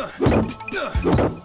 Ugh! Ugh!